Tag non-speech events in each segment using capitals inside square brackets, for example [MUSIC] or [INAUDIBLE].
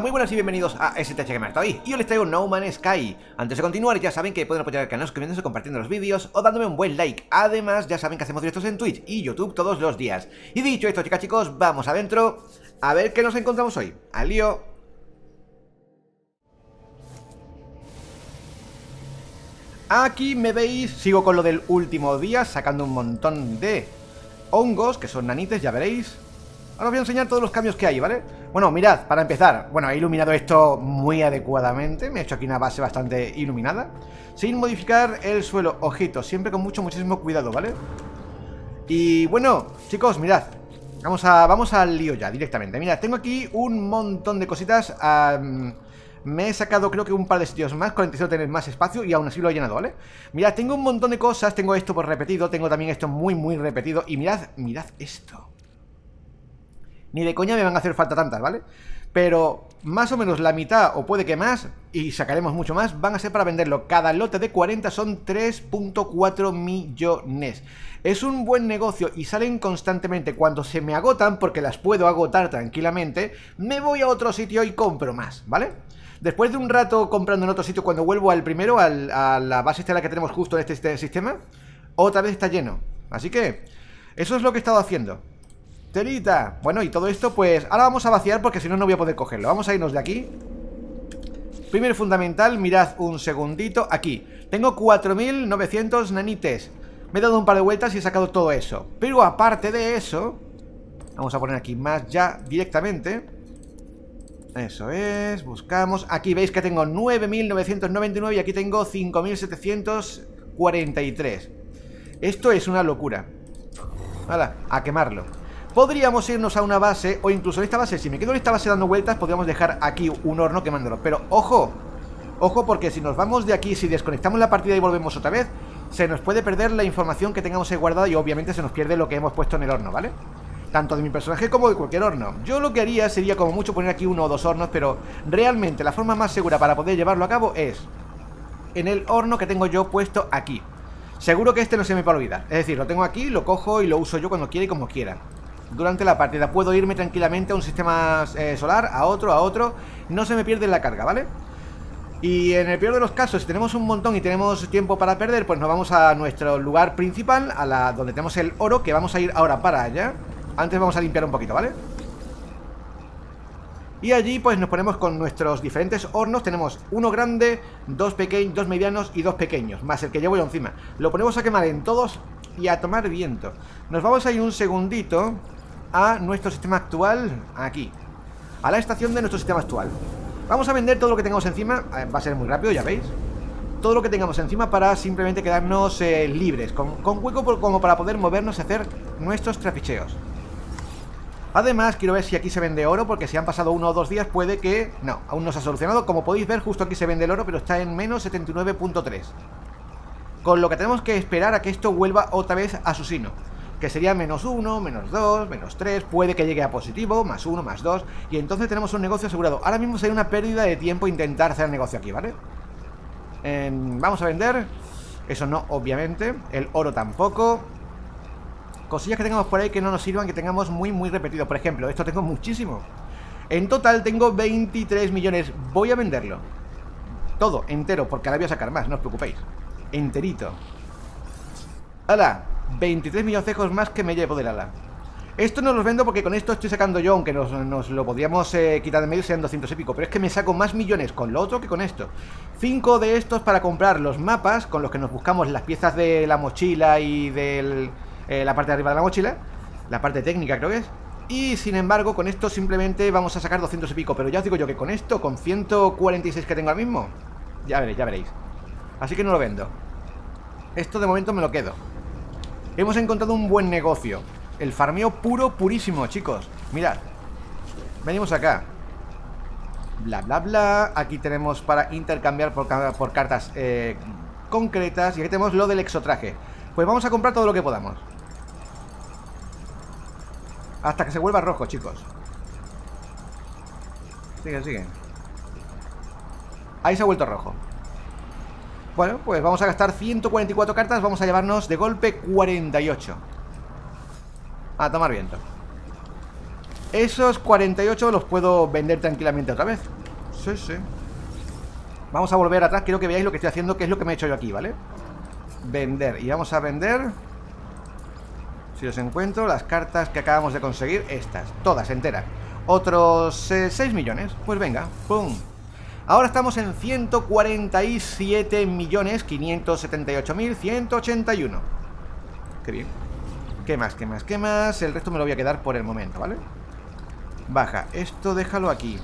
Muy buenas y bienvenidos a STH Gamer Toy Y hoy les traigo No Man's Sky. Antes de continuar ya saben que pueden apoyar el canal suscribiéndose, compartiendo los vídeos o dándome un buen like. Además ya saben que hacemos directos en Twitch y YouTube todos los días. Y dicho esto chicas chicos, vamos adentro A ver qué nos encontramos hoy. Al lío Aquí me veis, sigo con lo del último día Sacando un montón de hongos Que son nanites, ya veréis Ahora os voy a enseñar todos los cambios que hay, ¿vale? Bueno, mirad, para empezar. Bueno, he iluminado esto muy adecuadamente. Me he hecho aquí una base bastante iluminada. Sin modificar el suelo, ojito Siempre con mucho, muchísimo cuidado, ¿vale? Y bueno, chicos, mirad. Vamos, a, vamos al lío ya, directamente. Mirad, tengo aquí un montón de cositas. Me he sacado creo que un par de sitios más. Con la intención tener más espacio y aún así lo he llenado, ¿vale? Mirad, tengo un montón de cosas. Tengo esto por repetido, tengo también esto muy, muy repetido. Y mirad, mirad esto ni de coña me van a hacer falta tantas, ¿vale? Pero más o menos la mitad, o puede que más, y sacaremos mucho más, van a ser para venderlo. Cada lote de 40 son 3.4 millones. Es un buen negocio y salen constantemente. Cuando se me agotan, porque las puedo agotar tranquilamente, me voy a otro sitio y compro más, ¿vale? Después de un rato comprando en otro sitio, cuando vuelvo al primero, a la base estelar que tenemos justo en este, este sistema, otra vez está lleno. Así que, eso es lo que he estado haciendo. Bueno, y todo esto, pues ahora vamos a vaciar porque si no, no voy a poder cogerlo. Vamos a irnos de aquí. Primero fundamental, mirad un segundito Aquí, tengo 4.900 nanites. Me he dado un par de vueltas y he sacado todo eso. Pero aparte de eso Vamos a poner aquí más ya directamente. Eso es, buscamos. Aquí veis que tengo 9.999 y aquí tengo 5.743 Esto es una locura. Hala, a quemarlo Podríamos irnos a una base, o incluso en esta base, si me quedo en esta base dando vueltas, podríamos dejar aquí un horno quemándolo. Pero ojo, ojo porque si nos vamos de aquí, si desconectamos la partida y volvemos otra vez, se nos puede perder la información que tengamos ahí guardada y obviamente se nos pierde lo que hemos puesto en el horno, ¿vale? Tanto de mi personaje como de cualquier horno. Yo lo que haría sería como mucho poner aquí uno o dos hornos, pero realmente la forma más segura para poder llevarlo a cabo es en el horno que tengo yo puesto aquí. Seguro que este no se me va a olvidar. Es decir, lo tengo aquí, lo cojo y lo uso yo cuando quiera y como quiera durante la partida. Puedo irme tranquilamente a un sistema eh, solar, a otro, a otro. No se me pierde la carga, ¿vale? Y en el peor de los casos, si tenemos un montón y tenemos tiempo para perder, pues nos vamos a nuestro lugar principal, a la donde tenemos el oro, que vamos a ir ahora para allá. Antes vamos a limpiar un poquito, ¿vale? Y allí pues nos ponemos con nuestros diferentes hornos Tenemos uno grande, dos pequeños, dos medianos y dos pequeños Más el que llevo yo encima Lo ponemos a quemar en todos y a tomar viento Nos vamos a ir un segundito a nuestro sistema actual aquí A la estación de nuestro sistema actual. Vamos a vender todo lo que tengamos encima eh, Va a ser muy rápido, ya veis. Todo lo que tengamos encima para simplemente quedarnos eh, libres con, con, hueco como para poder movernos y hacer nuestros trapicheos. Además, quiero ver si aquí se vende oro Porque si han pasado uno o dos días puede que... No, aún no se ha solucionado. Como podéis ver, justo aquí se vende el oro Pero está en menos 79.3 Con lo que tenemos que esperar a que esto vuelva otra vez a su sino que sería menos 1, menos 2, menos 3, puede que llegue a positivo, más 1, más 2, y entonces tenemos un negocio asegurado. Ahora mismo sería una pérdida de tiempo intentar hacer negocio aquí, ¿vale? vamos a vender, eso no, obviamente, el oro tampoco. Cosillas que tengamos por ahí que no nos sirvan, que tengamos muy, muy repetido. Por ejemplo, esto tengo muchísimo. En total tengo 23 millones. Voy a venderlo. Todo, entero, porque ahora voy a sacar más, no os preocupéis. Enterito. ¡Hala! 23 milloncejos más que me llevo del ala. Esto no los vendo porque con esto estoy sacando yo Aunque nos, lo podríamos eh, quitar de medio Sean 200 y pico Pero es que me saco más millones con lo otro que con esto. 5 de estos para comprar los mapas Con los que nos buscamos las piezas de la mochila Y de eh, la parte de arriba de la mochila La parte técnica creo que es y sin embargo, con esto simplemente vamos a sacar 200 y pico Pero ya os digo yo que con esto, con 146 que tengo ahora mismo Ya veréis, ya veréis. Así que no lo vendo. Esto de momento me lo quedo Hemos encontrado un buen negocio. El farmeo puro, purísimo, chicos. Mirad. Venimos acá. Bla, bla, bla. Aquí tenemos para intercambiar por, cartas eh, concretas. Y aquí tenemos lo del exotraje. Pues vamos a comprar todo lo que podamos. Hasta que se vuelva rojo, chicos. Sigue, sigue. Ahí se ha vuelto rojo bueno, pues vamos a gastar 144 cartas Vamos a llevarnos de golpe 48 A tomar viento. Esos 48 los puedo vender tranquilamente otra vez. Sí, sí. Vamos a volver atrás, quiero que veáis lo que estoy haciendo Que es lo que me he hecho yo aquí, ¿vale? Vender, y vamos a vender Si os encuentro, las cartas que acabamos de conseguir Estas, todas enteras. Otros 6 eh, millones. Pues venga, pum Ahora estamos en 147 millones 578 mil 181 Qué bien ¿Qué más? ¿Qué más? ¿Qué más? El resto me lo voy a quedar por el momento, ¿vale? Baja, esto déjalo aquí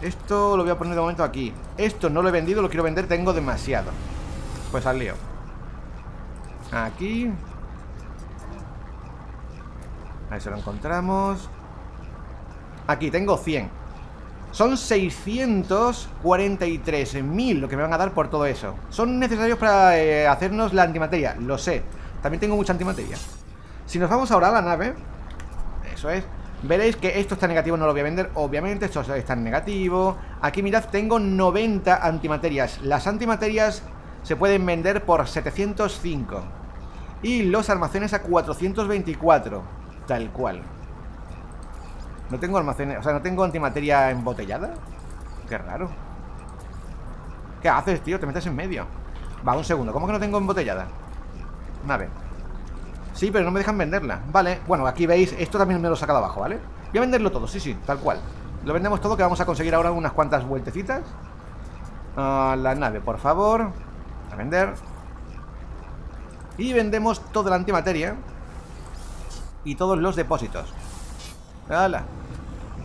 Esto lo voy a poner de momento aquí Esto no lo he vendido, lo quiero vender, tengo demasiado Pues al lío Aquí Ahí se lo encontramos Aquí tengo 100 son 643.000 lo que me van a dar por todo eso. Son necesarios para eh, hacernos la antimateria, lo sé. También tengo mucha antimateria. Si nos vamos ahora a la nave Eso es Veréis que esto está negativo, no lo voy a vender. Obviamente, esto está en negativo. Aquí mirad, tengo 90 antimaterias. Las antimaterias se pueden vender por 705 Y los almacenes a 424 Tal cual no tengo almacenes, o sea, no tengo antimateria embotellada. Qué raro. ¿Qué haces, tío? Te metes en medio. Va, un segundo, ¿cómo que no tengo embotellada? Nave Sí, pero no me dejan venderla. Vale, bueno, aquí veis, esto también me lo he sacado abajo, ¿vale? Voy a venderlo todo, sí, sí, tal cual. Lo vendemos todo, que vamos a conseguir ahora unas cuantas vueltecitas. La nave, por favor. A vender. Y vendemos toda la antimateria Y todos los depósitos. ¡Hala!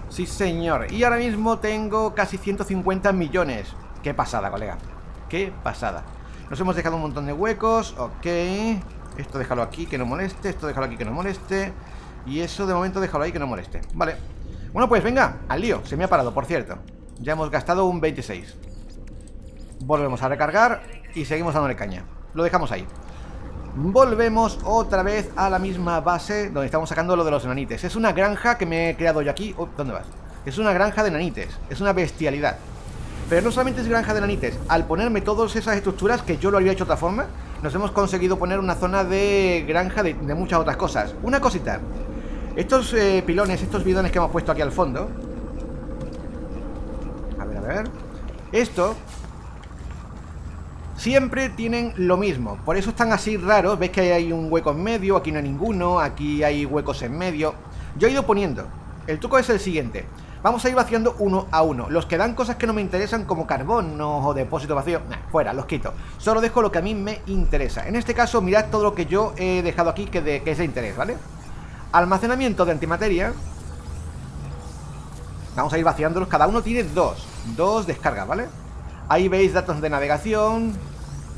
Sí, señor. Y ahora mismo tengo casi 150 millones. Qué pasada, colega. Qué pasada. Nos hemos dejado un montón de huecos. Ok. Esto déjalo aquí que no moleste. Esto déjalo aquí que no moleste. Y eso de momento déjalo ahí que no moleste. Vale. Bueno, pues venga, al lío. Se me ha parado, por cierto. Ya hemos gastado un 26. Volvemos a recargar y seguimos dándole caña. Lo dejamos ahí. Volvemos otra vez a la misma base Donde estamos sacando lo de los enanites Es una granja que me he creado yo aquí. ¿Dónde vas? Es una granja de enanites Es una bestialidad. Pero no solamente es granja de enanites Al ponerme todas esas estructuras Que yo lo había hecho de otra forma Nos hemos conseguido poner una zona de granja de, muchas otras cosas. Una cosita. Estos eh, pilones, estos bidones que hemos puesto aquí al fondo. A ver, a ver. Esto siempre tienen lo mismo. Por eso están así raros. Ves que hay un hueco en medio, aquí no hay ninguno, aquí hay huecos en medio. Yo he ido poniendo. El truco es el siguiente. Vamos a ir vaciando uno a uno. Los que dan cosas que no me interesan como carbón o depósito vacío, fuera, los quito. Solo dejo lo que a mí me interesa. En este caso, mirad todo lo que yo he dejado aquí que es de interés, ¿vale? Almacenamiento de antimateria. Vamos a ir vaciándolos. Cada uno tiene dos. Dos descargas, ¿vale? Ahí veis datos de navegación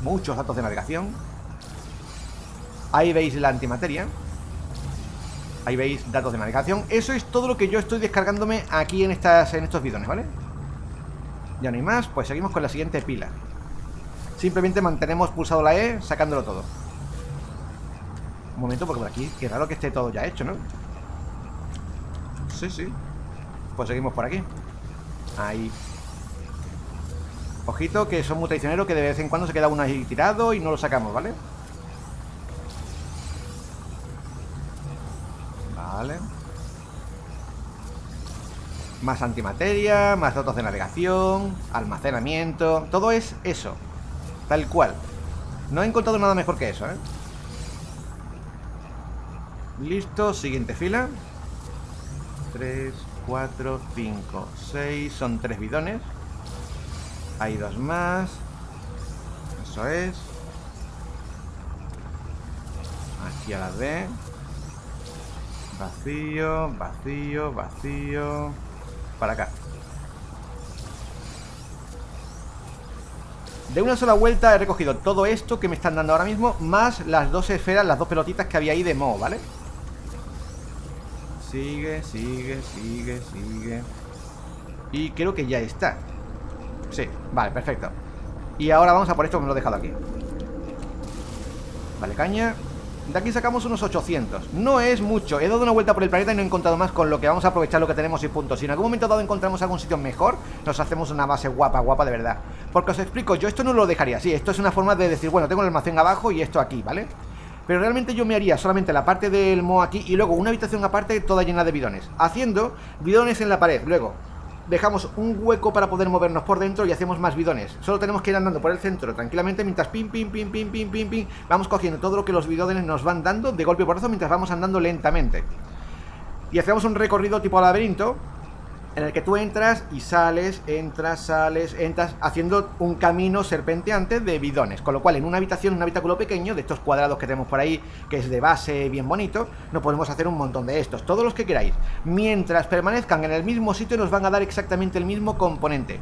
Muchos datos de navegación. Ahí veis la antimateria. Ahí veis datos de navegación. Eso es todo lo que yo estoy descargándome aquí en, estas, en estos bidones, ¿vale? Ya no hay más, pues seguimos con la siguiente pila. Simplemente mantenemos pulsado la E Sacándolo todo. Un momento, porque por aquí Qué raro que esté todo ya hecho, ¿no? Sí, sí. Pues seguimos por aquí. Ahí Ojito que son muy traicioneros que de vez en cuando se queda uno ahí tirado y no lo sacamos, ¿vale? Vale Más antimateria, más datos de navegación Almacenamiento Todo es eso Tal cual No he encontrado nada mejor que eso, ¿eh? Listo, siguiente fila 3, 4, 5, 6 Son tres bidones hay dos más. Eso es. Aquí a la D. Vacío, vacío, vacío. Para acá. De una sola vuelta he recogido todo esto que me están dando ahora mismo Más las dos esferas, las dos pelotitas que había ahí de Mo, ¿vale? Sigue, sigue, sigue, sigue Y creo que ya está Sí, vale, perfecto. Y ahora vamos a por esto que me lo he dejado aquí. Vale, caña. De aquí sacamos unos 800 No es mucho, he dado una vuelta por el planeta y no he encontrado más Con lo que vamos a aprovechar lo que tenemos y punto. Si en algún momento dado encontramos algún sitio mejor Nos hacemos una base guapa, guapa de verdad. Porque os explico, yo esto no lo dejaría así. Esto es una forma de decir, bueno, tengo el almacén abajo y esto aquí, ¿vale? Pero realmente yo me haría solamente la parte del mo aquí y luego una habitación aparte toda llena de bidones. Haciendo bidones en la pared. Luego dejamos un hueco para poder movernos por dentro y hacemos más bidones. Solo tenemos que ir andando por el centro tranquilamente mientras pim, pim, pim, pim, pim, pim, pim, vamos cogiendo todo lo que los bidones nos van dando de golpe por eso mientras vamos andando lentamente. Y hacemos un recorrido tipo laberinto en el que tú entras y sales, entras, sales, entras, haciendo un camino serpenteante de bidones. Con lo cual, en una habitación, un habitáculo pequeño, de estos cuadrados que tenemos por ahí, que es de base bien bonito, no podemos hacer un montón de estos, todos los que queráis. Mientras permanezcan en el mismo sitio, nos van a dar exactamente el mismo componente.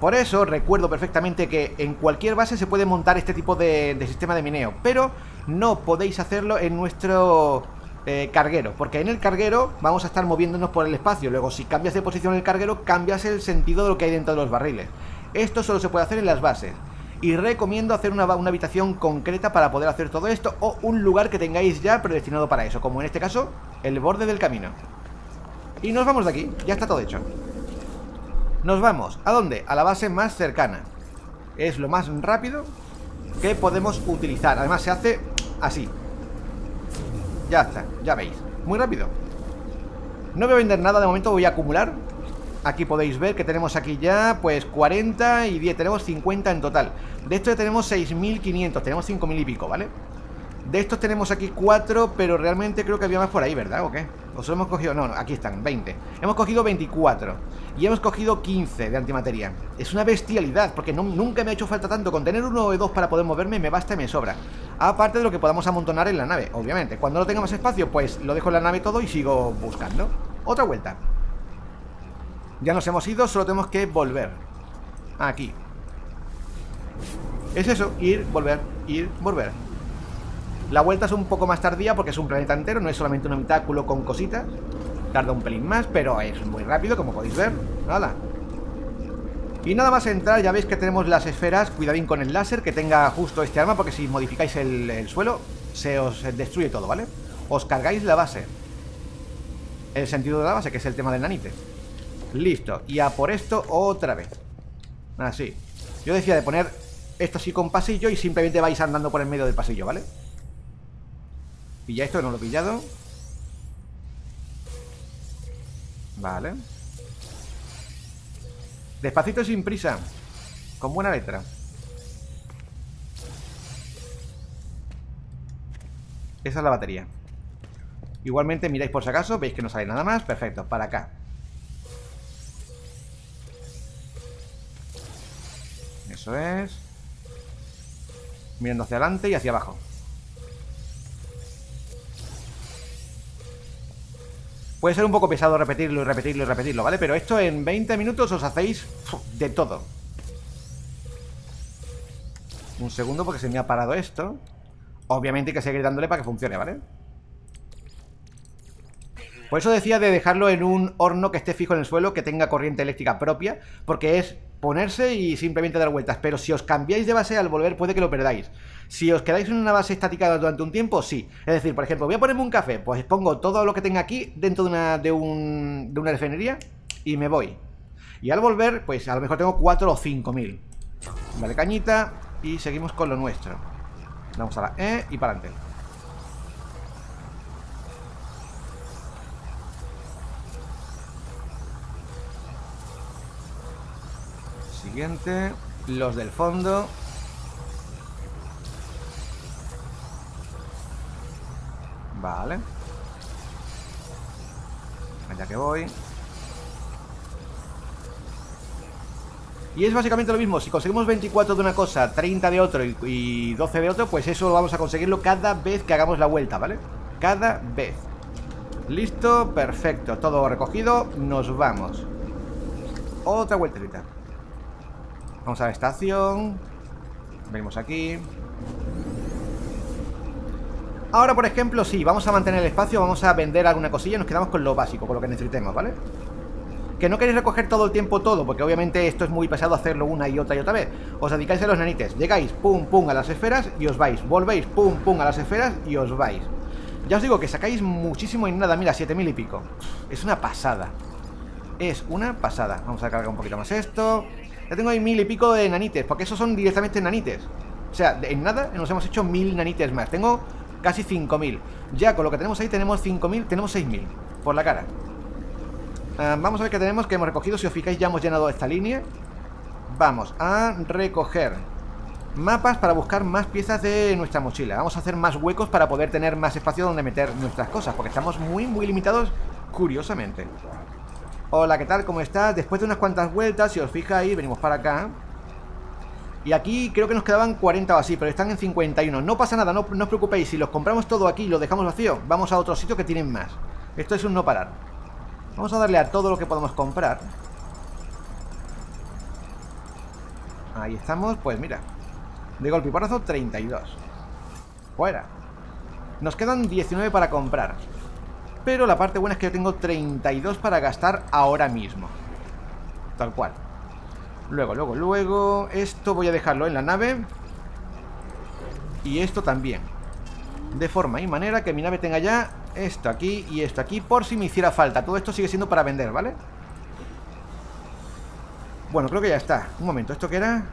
Por eso recuerdo perfectamente que en cualquier base se puede montar este tipo de, de sistema de mineo, pero no podéis hacerlo en nuestro eh, carguero, porque en el carguero vamos a estar moviéndonos por el espacio. Luego, si cambias de posición en el carguero, cambias el sentido de lo que hay dentro de los barriles. Esto solo se puede hacer en las bases. Y recomiendo hacer una, una habitación concreta para poder hacer todo esto o un lugar que tengáis ya predestinado para eso, como en este caso, el borde del camino. Y nos vamos de aquí, ya está todo hecho. Nos vamos, ¿a dónde? A la base más cercana. Es lo más rápido que podemos utilizar. Además se hace así, ya está, ya veis Muy rápido No voy a vender nada de momento, voy a acumular Aquí podéis ver que tenemos aquí ya Pues 40 y 10, tenemos 50 en total De esto ya tenemos 6.500 Tenemos 5.000 y pico, ¿vale? De estos tenemos aquí 4, pero realmente creo que había más por ahí, ¿verdad? ¿O qué? ¿O solo hemos cogido? No, no, aquí están, 20 Hemos cogido 24 Y hemos cogido 15 de antimateria. Es una bestialidad, porque nunca me ha hecho falta tanto. Con tener uno o dos para poder moverme me basta y me sobra. Aparte de lo que podamos amontonar en la nave, obviamente. Cuando no tenga más espacio, pues lo dejo en la nave todo y sigo buscando. Otra vuelta. Ya nos hemos ido, solo tenemos que volver. Aquí. Es eso, ir, volver, ir, volver la vuelta es un poco más tardía porque es un planeta entero, no es solamente un habitáculo con cositas. Tarda un pelín más, pero es muy rápido, como podéis ver. Nada. Y nada más entrar, ya veis que tenemos las esferas. Cuidadín con el láser, que tenga justo este arma, porque si modificáis el, el suelo, se os destruye todo, ¿vale? Os cargáis la base. El sentido de la base, que es el tema del nanite. Listo. Y a por esto otra vez. Así. Yo decía de poner esto así con pasillo y simplemente vais andando por el medio del pasillo, ¿vale? Pilla esto, no lo he pillado. Vale. Despacito sin prisa. Con buena letra. Esa es la batería. Igualmente miráis por si acaso Veis que no sale nada más. Perfecto, para acá. Eso es. Mirando hacia adelante y hacia abajo Puede ser un poco pesado repetirlo y repetirlo y repetirlo, ¿vale? Pero esto en 20 minutos os hacéis de todo. Un segundo porque se me ha parado esto. Obviamente hay que seguir dándole para que funcione, ¿vale? Por eso decía de dejarlo en un horno que esté fijo en el suelo, que tenga corriente eléctrica propia, porque es ponerse y simplemente dar vueltas. Pero si os cambiáis de base al volver puede que lo perdáis. Si os quedáis en una base estática durante un tiempo, sí. Es decir, por ejemplo, voy a ponerme un café, pues pongo todo lo que tenga aquí dentro de una, de, de una refinería y me voy. Y al volver, pues a lo mejor tengo 4 o 5 mil. Vale, cañita y seguimos con lo nuestro. Vamos a la E y para adelante. Los del fondo. Vale. Allá que voy. Y es básicamente lo mismo, si conseguimos 24 de una cosa, 30 de otro y 12 de otro, pues eso vamos a conseguirlo cada vez que hagamos la vuelta, ¿vale? Cada vez Listo, perfecto, todo recogido, nos vamos Otra vueltecita Vamos a la estación. Venimos aquí. Ahora, por ejemplo, sí, vamos a mantener el espacio Vamos a vender alguna cosilla Nos quedamos con lo básico, con lo que necesitemos, ¿vale? Que no queréis recoger todo el tiempo todo Porque obviamente esto es muy pesado hacerlo una y otra y otra vez. Os dedicáis a los nanites Llegáis, pum, pum, a las esferas y os vais. Volvéis, pum, pum, a las esferas y os vais. Ya os digo que sacáis muchísimo y nada Mira, 7000 y pico. Es una pasada. Es una pasada. Vamos a cargar un poquito más esto ya tengo ahí mil y pico de nanites Porque esos son directamente nanites. O sea, en nada nos hemos hecho mil nanites más. Tengo casi 5.000 Ya con lo que tenemos ahí tenemos 5.000, tenemos 6.000 Por la cara. Ah, Vamos a ver qué tenemos, que hemos recogido. Si os fijáis ya hemos llenado esta línea. Vamos a recoger Mapas para buscar más piezas de nuestra mochila. Vamos a hacer más huecos para poder tener más espacio donde meter nuestras cosas Porque estamos muy, muy limitados Curiosamente Hola, ¿qué tal? ¿Cómo estás? Después de unas cuantas vueltas, si os fijáis, venimos para acá. Y aquí creo que nos quedaban 40 o así, pero están en 51 No pasa nada, no, os preocupéis. Si los compramos todo aquí y lo dejamos vacío Vamos a otro sitio que tienen más. Esto es un no parar. Vamos a darle a todo lo que podemos comprar. Ahí estamos, pues mira. De golpe y porrazo, 32 Fuera. Nos quedan 19 para comprar Pero la parte buena es que yo tengo 32 para gastar ahora mismo. Tal cual. Luego, luego, luego Esto voy a dejarlo en la nave. Y esto también. De forma y manera que mi nave tenga ya Esto aquí y esto aquí Por si me hiciera falta. Todo esto sigue siendo para vender, ¿vale? Bueno, creo que ya está. Un momento, ¿esto qué era?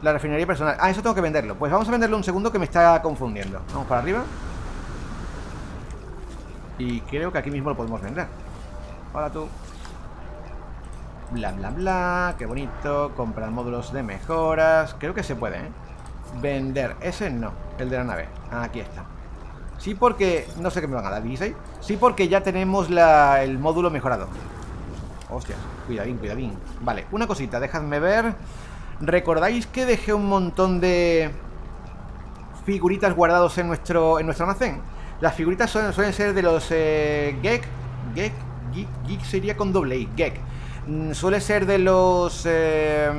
La refinería personal. Ah, eso tengo que venderlo. Pues vamos a venderlo un segundo que me está confundiendo. Vamos para arriba Y creo que aquí mismo lo podemos vender. Hola tú. Bla, bla, bla Qué bonito. Comprar módulos de mejoras. Creo que se puede, ¿eh? Vender. Ese no El de la nave. Aquí está. Sí porque... No sé qué me van a dar, ¿16? Sí porque ya tenemos la... el módulo mejorado. Hostias, cuidadín, cuidadín. Vale, una cosita, dejadme ver. ¿Recordáis que dejé un montón de figuritas guardados en nuestro, en nuestro almacén? Las figuritas suelen, ser de los eh, Geek, Geek, Geek, sería con doble I, Geek. Mm, suele ser de los eh,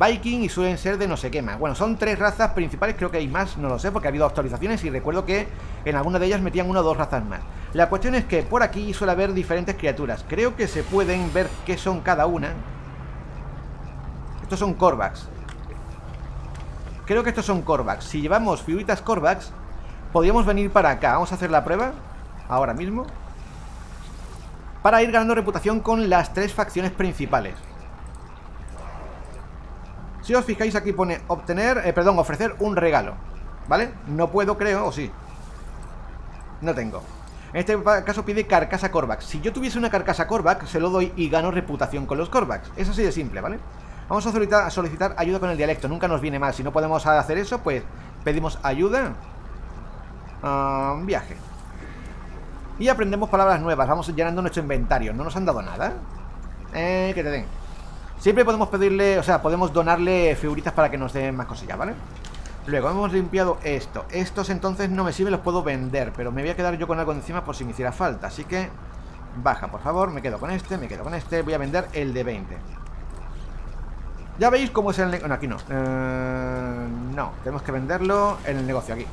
Viking y suelen ser de no sé qué más. Bueno, son tres razas principales, creo que hay más, no lo sé, porque ha habido actualizaciones y recuerdo que en alguna de ellas metían una o dos razas más. La cuestión es que por aquí suele haber diferentes criaturas. Creo que se pueden ver qué son cada una. Estos son Corvax Creo que estos son Corvax Si llevamos figuritas Corvax Podríamos venir para acá Vamos a hacer la prueba Ahora mismo Para ir ganando reputación con las tres facciones principales Si os fijáis aquí pone obtener, eh, perdón, ofrecer un regalo ¿Vale? No puedo, creo, o sí No tengo en este caso pide carcasa Corvax Si yo tuviese una carcasa Corvax, se lo doy y gano reputación con los Corvax Es así de simple, ¿vale? Vamos a solicitar, solicitar ayuda con el dialecto. Nunca nos viene mal. Si no podemos hacer eso, pues pedimos ayuda. Uh, viaje. Y aprendemos palabras nuevas. Vamos llenando nuestro inventario. ¿No nos han dado nada? Eh, que te den. Siempre podemos pedirle, o sea, podemos donarle figuritas para que nos den más cosillas, ¿vale? Luego hemos limpiado esto. Estos entonces no me sirven, los puedo vender. Pero me voy a quedar yo con algo encima por si me hiciera falta. Así que baja, por favor. Me quedo con este, me quedo con este. Voy a vender el de 20. Ya veis cómo es el negocio. No, aquí no. Eh, no, tenemos que venderlo en el negocio aquí.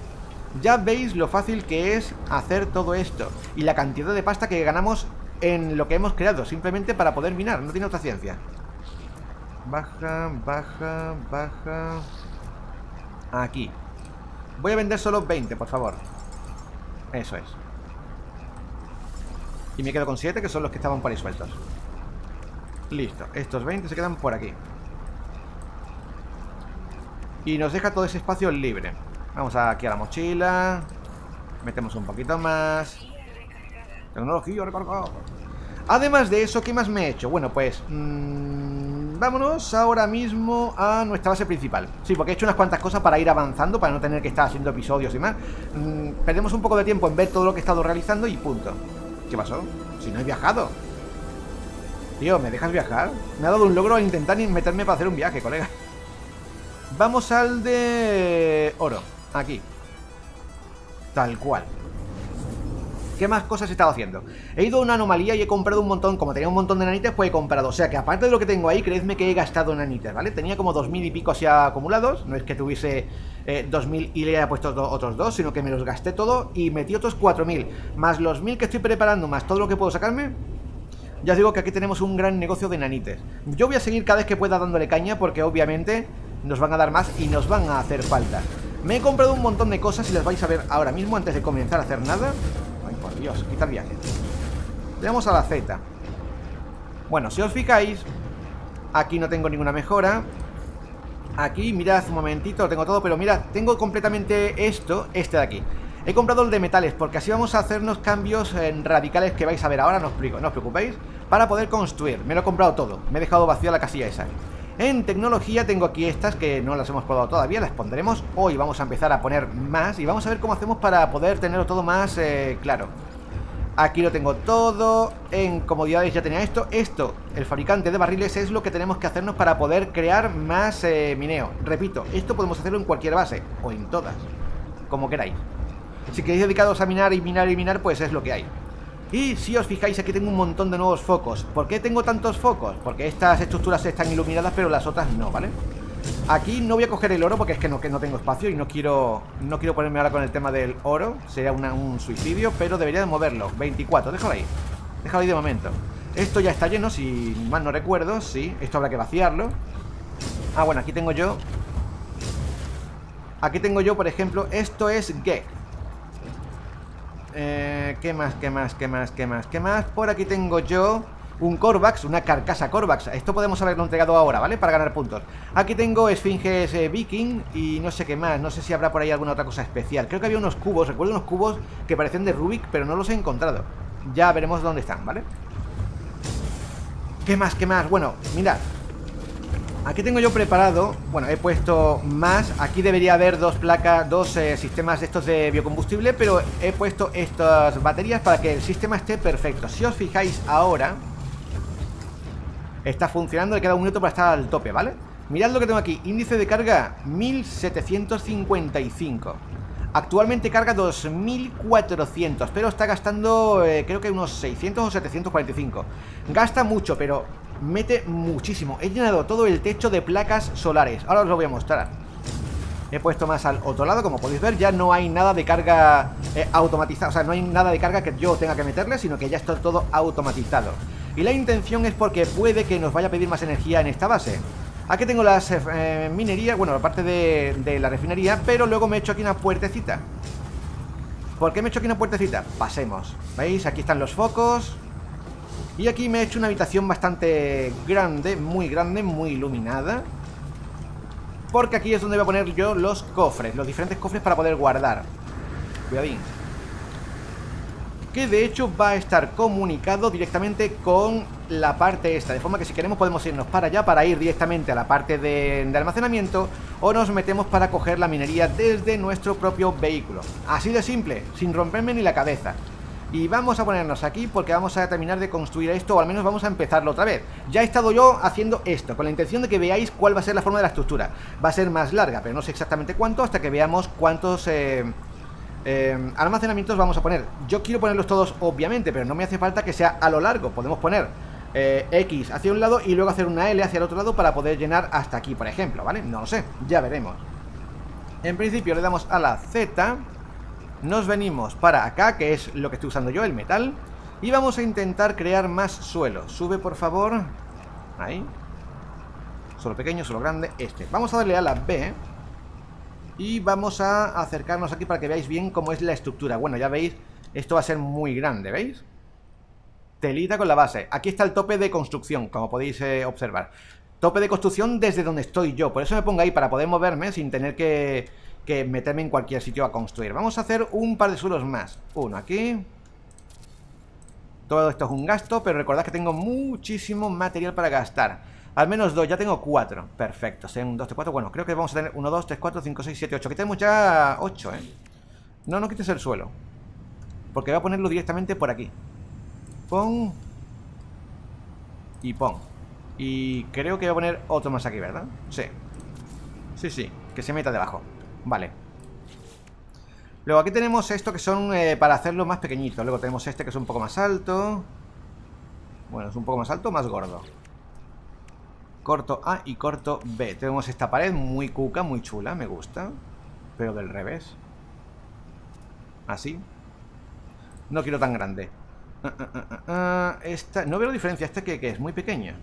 Ya veis lo fácil que es hacer todo esto. Y la cantidad de pasta que ganamos en lo que hemos creado. Simplemente para poder minar. No tiene otra ciencia. Baja, baja, baja. Aquí. Voy a vender solo 20, por favor. Eso es. Y me quedo con 7, que son los que estaban por ahí sueltos. Listo. Estos 20 se quedan por aquí. Y nos deja todo ese espacio libre Vamos aquí a la mochila. Metemos un poquito más. Tecnología recargada Además de eso, ¿qué más me he hecho? Bueno, pues... Mmm, vámonos ahora mismo a nuestra base principal. Sí, porque he hecho unas cuantas cosas para ir avanzando Para no tener que estar haciendo episodios y más. Mm, Perdemos un poco de tiempo en ver todo lo que he estado realizando y punto. ¿Qué pasó? Si no he viajado. Tío, ¿me dejas viajar? Me ha dado un logro intentar meterme para hacer un viaje, colega. Vamos al de oro Aquí. Tal cual. ¿Qué más cosas he estado haciendo? He ido a una anomalía y he comprado un montón. Como tenía un montón de nanites, pues he comprado. O sea que aparte de lo que tengo ahí, creedme que he gastado nanites, ¿vale? Tenía como 2.000 y pico así acumulados. No es que tuviese eh, 2.000 y le haya puesto otros dos Sino que me los gasté todo y metí otros 4.000 Más los 1.000 que estoy preparando, más todo lo que puedo sacarme Ya os digo que aquí tenemos un gran negocio de nanites. Yo voy a seguir cada vez que pueda dándole caña Porque obviamente nos van a dar más y nos van a hacer falta. Me he comprado un montón de cosas y las vais a ver ahora mismo antes de comenzar a hacer nada. Ay, por Dios, quita el viaje. Tenemos a la Z. Bueno, si os fijáis, aquí no tengo ninguna mejora. Aquí, mirad un momentito, lo tengo todo Pero mirad, tengo completamente esto Este de aquí He comprado el de metales porque así vamos a hacernos cambios eh, radicales que vais a ver ahora, no os no os preocupéis Para poder construir, me lo he comprado todo Me he dejado vacía la casilla esa En tecnología tengo aquí estas que no las hemos probado todavía Las pondremos, hoy. Vamos a empezar a poner más Y vamos a ver cómo hacemos para poder tenerlo todo más eh, claro. Aquí lo tengo todo En comodidades ya tenía esto. Esto, el fabricante de barriles es lo que tenemos que hacernos Para poder crear más eh, mineo. Repito, esto podemos hacerlo en cualquier base O en todas, como queráis. Si queréis dedicados a minar y minar y minar Pues es lo que hay y si os fijáis aquí tengo un montón de nuevos focos ¿Por qué tengo tantos focos? Porque estas estructuras están iluminadas pero las otras no, ¿vale? Aquí no voy a coger el oro porque es que no, que no tengo espacio y no quiero no quiero ponerme ahora con el tema del oro. Sería un suicidio, pero debería de moverlo. 24, déjalo ahí. Déjalo ahí de momento. Esto ya está lleno, si mal no recuerdo. Sí, esto habrá que vaciarlo. Ah, bueno, aquí tengo yo... Aquí tengo yo, por ejemplo, esto es Gek. Eh, ¿Qué más, qué más, qué más, qué más, qué más? Por aquí tengo yo un Corvax, una carcasa Corvax Esto podemos haberlo entregado ahora, ¿vale? Para ganar puntos Aquí tengo esfinges eh, viking y no sé qué más No sé si habrá por ahí alguna otra cosa especial Creo que había unos cubos, recuerdo unos cubos que parecen de Rubik Pero no los he encontrado Ya veremos dónde están, ¿vale? ¿Qué más, qué más? Bueno, mirad Aquí tengo yo preparado, bueno, he puesto más. Aquí debería haber dos placas, dos eh, sistemas estos de biocombustible Pero he puesto estas baterías para que el sistema esté perfecto. Si os fijáis ahora Está funcionando, le queda un minuto para estar al tope, ¿vale? Mirad lo que tengo aquí, índice de carga 1755 Actualmente carga 2400 Pero está gastando, eh, creo que unos 600 o 745 Gasta mucho, pero mete muchísimo. He llenado todo el techo de placas solares. Ahora os lo voy a mostrar. He puesto más al otro lado, como podéis ver Ya no hay nada de carga eh, automatizada. O sea, no hay nada de carga que yo tenga que meterle Sino que ya está todo automatizado. Y la intención es porque puede que nos vaya a pedir más energía en esta base. Aquí tengo las eh, minerías, bueno, la parte de, la refinería Pero luego me he hecho aquí una puertecita. ¿Por qué me he hecho aquí una puertecita? Pasemos, ¿veis? Aquí están los focos Y aquí me he hecho una habitación bastante grande, muy grande, muy iluminada Porque aquí es donde voy a poner yo los cofres Los diferentes cofres para poder guardar Cuidadín que de hecho va a estar comunicado directamente con la parte esta, de forma que si queremos podemos irnos para allá para ir directamente a la parte de, almacenamiento o nos metemos para coger la minería desde nuestro propio vehículo. Así de simple, sin romperme ni la cabeza. Y vamos a ponernos aquí porque vamos a terminar de construir esto o al menos vamos a empezarlo otra vez. Ya he estado yo haciendo esto con la intención de que veáis cuál va a ser la forma de la estructura. Va a ser más larga, pero no sé exactamente cuánto hasta que veamos cuántos... Eh, eh, almacenamientos vamos a poner Yo quiero ponerlos todos obviamente Pero no me hace falta que sea a lo largo Podemos poner eh, X hacia un lado y luego hacer una L hacia el otro lado Para poder llenar hasta aquí, por ejemplo, ¿vale? No lo sé, ya veremos En principio le damos a la Z Nos venimos para acá Que es lo que estoy usando yo, el metal Y vamos a intentar crear más suelo. Sube por favor. Ahí. Solo pequeño, solo grande, este. Vamos a darle a la B y vamos a acercarnos aquí para que veáis bien cómo es la estructura. Bueno, ya veis, esto va a ser muy grande, ¿veis? Telita con la base. Aquí está el tope de construcción, como podéis eh, observar. Tope de construcción desde donde estoy yo. Por eso me pongo ahí para poder moverme sin tener que, que meterme en cualquier sitio a construir. Vamos a hacer un par de suelos más. Uno aquí. Todo esto es un gasto, pero recordad que tengo muchísimo material para gastar. Al menos dos, ya tengo cuatro. Perfecto, son dos, tres, cuatro. Bueno, creo que vamos a tener uno, dos, tres, cuatro, cinco, seis, siete, ocho. Aquí tenemos ya ocho, ¿eh? No, no quites el suelo Porque voy a ponerlo directamente por aquí. Pon Y pon. Y creo que voy a poner otro más aquí, ¿verdad? Sí. Sí, sí, que se meta debajo Vale. Luego aquí tenemos esto que son eh, para hacerlo más pequeñito. Luego tenemos este que es un poco más alto. Bueno, es un poco más alto, más gordo. Corto A y corto B. Tenemos esta pared muy cuca, muy chula, me gusta. Pero del revés. Así. No quiero tan grande. Ah, ah, ah, Esta, no veo la diferencia Esta que, es muy pequeña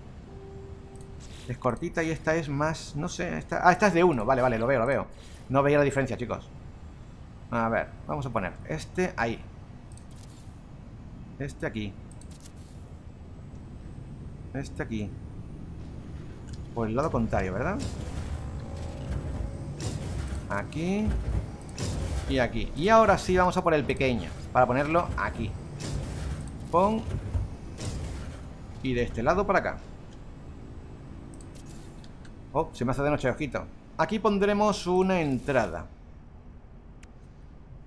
Es cortita y esta es más, no sé esta, Ah, esta es de uno, vale, vale, lo veo, lo veo No veía la diferencia, chicos A ver, vamos a poner este ahí Este aquí Este aquí por el lado contrario, ¿verdad? Aquí. Y aquí. Y ahora sí vamos a por el pequeño. Para ponerlo aquí. Pon. Y de este lado para acá. Oh, se me hace de noche, ojito. Aquí pondremos una entrada.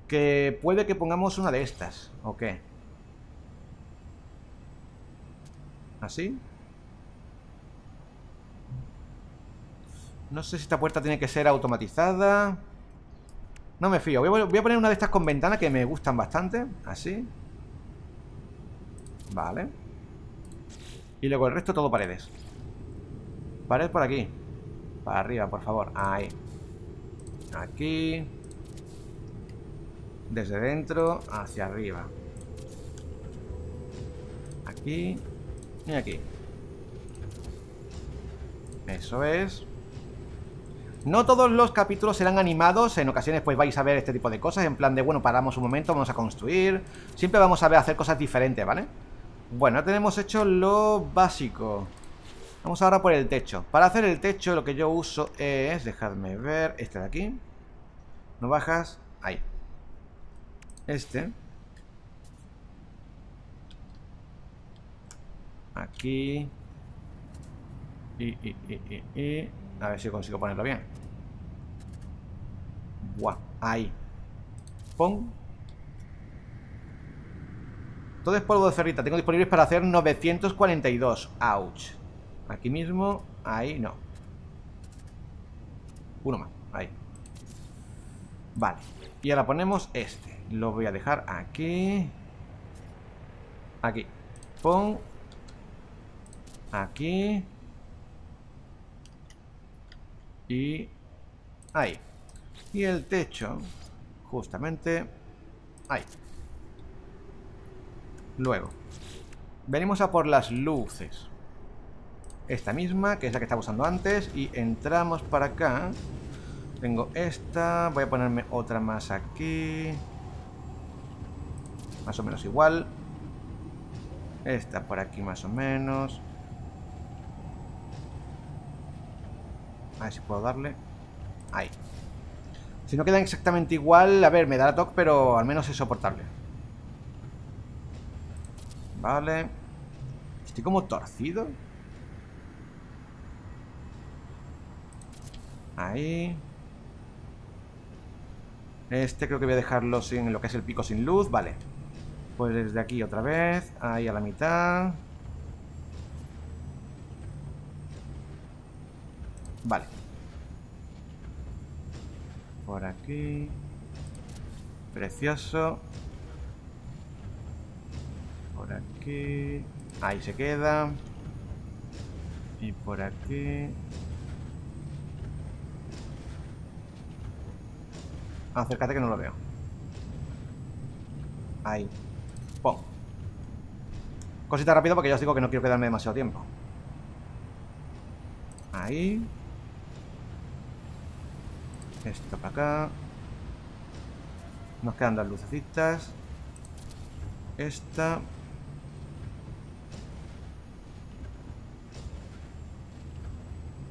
Que puede que pongamos una de estas. ¿O qué? ¿Así? No sé si esta puerta tiene que ser automatizada. No me fío. Voy a, poner una de estas con ventana que me gustan bastante. Así. Vale. Y luego el resto todo paredes. Pared por aquí. Para arriba, por favor. Ahí. Aquí. Desde dentro hacia arriba. Aquí. Y aquí. Eso es. No todos los capítulos serán animados, en ocasiones pues vais a ver este tipo de cosas, en plan de, bueno, paramos un momento, vamos a construir, siempre vamos a ver hacer cosas diferentes, ¿vale? Bueno, tenemos hecho lo básico. Vamos ahora por el techo. Para hacer el techo lo que yo uso es, dejadme ver, este de aquí. No bajas, ahí. Este. Aquí. Y, y, y, y, A ver si consigo ponerlo bien. Buah, ahí. Pon. Todo es polvo de ferrita. Tengo disponibles para hacer 942. Ouch. Aquí mismo. Ahí no. Uno más. Ahí. Vale. Y ahora ponemos este. Lo voy a dejar aquí. Aquí. Pon. Aquí. Y... Ahí. Y el techo, justamente ahí. Luego, venimos a por las luces. Esta misma, que es la que estaba usando antes, y entramos para acá. Tengo esta, voy a ponerme otra más aquí. Más o menos igual. Esta por aquí más o menos. A ver si puedo darle. Ahí. Si no quedan exactamente igual, a ver, me da toque, pero al menos es soportable. Vale. Estoy como torcido. Ahí. Este creo que voy a dejarlo sin lo que es el pico sin luz. Vale. Pues desde aquí otra vez. Ahí a la mitad. Vale. Por aquí. Precioso. Por aquí. Ahí se queda. Y por aquí. Acércate que no lo veo. Ahí. Pon. Cosita rápido porque ya os digo que no quiero quedarme demasiado tiempo. Ahí. Esto para acá. Nos quedan dos lucecitas. Esta.